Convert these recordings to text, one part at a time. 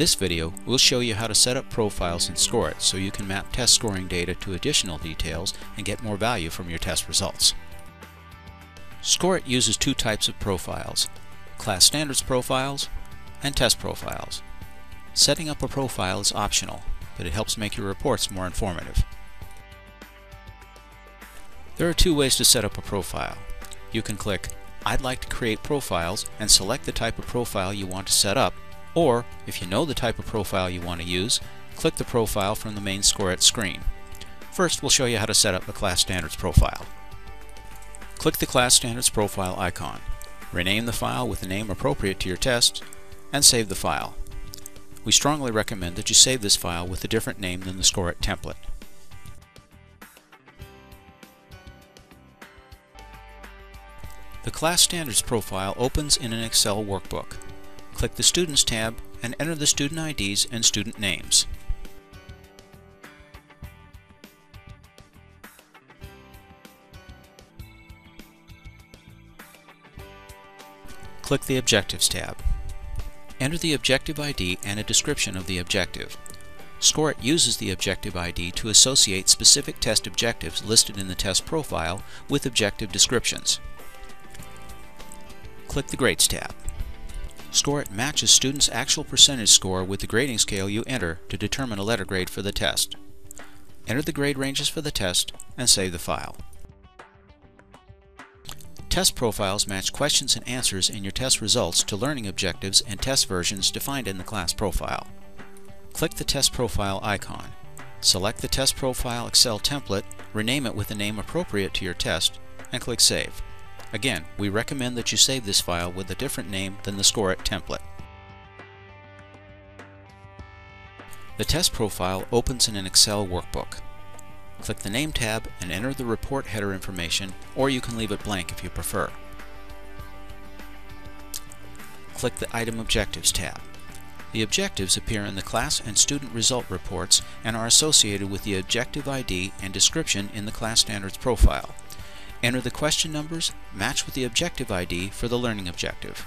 this video, we'll show you how to set up profiles in ScoreIT so you can map test scoring data to additional details and get more value from your test results. ScoreIT uses two types of profiles, class standards profiles and test profiles. Setting up a profile is optional, but it helps make your reports more informative. There are two ways to set up a profile. You can click I'd like to create profiles and select the type of profile you want to set up or, if you know the type of profile you want to use, click the profile from the main ScoreIT screen. First, we'll show you how to set up a Class Standards profile. Click the Class Standards profile icon. Rename the file with a name appropriate to your test, and save the file. We strongly recommend that you save this file with a different name than the ScoreIT template. The Class Standards profile opens in an Excel workbook click the Students tab and enter the student IDs and student names. Click the Objectives tab. Enter the objective ID and a description of the objective. ScoreIT uses the objective ID to associate specific test objectives listed in the test profile with objective descriptions. Click the Grades tab. ScoreIT matches students' actual percentage score with the grading scale you enter to determine a letter grade for the test. Enter the grade ranges for the test and save the file. Test profiles match questions and answers in your test results to learning objectives and test versions defined in the class profile. Click the test profile icon. Select the test profile Excel template, rename it with a name appropriate to your test, and click Save. Again, we recommend that you save this file with a different name than the ScoreIT template. The test profile opens in an Excel workbook. Click the Name tab and enter the report header information, or you can leave it blank if you prefer. Click the Item Objectives tab. The objectives appear in the class and student result reports and are associated with the objective ID and description in the class standards profile. Enter the question numbers, match with the objective ID for the learning objective.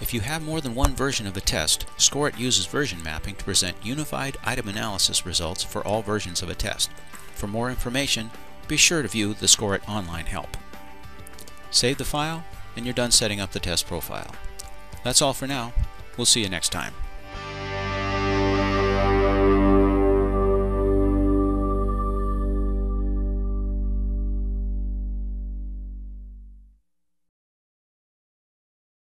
If you have more than one version of a test, ScoreIT uses version mapping to present unified item analysis results for all versions of a test. For more information, be sure to view the ScoreIT online help. Save the file, and you're done setting up the test profile. That's all for now. We'll see you next time.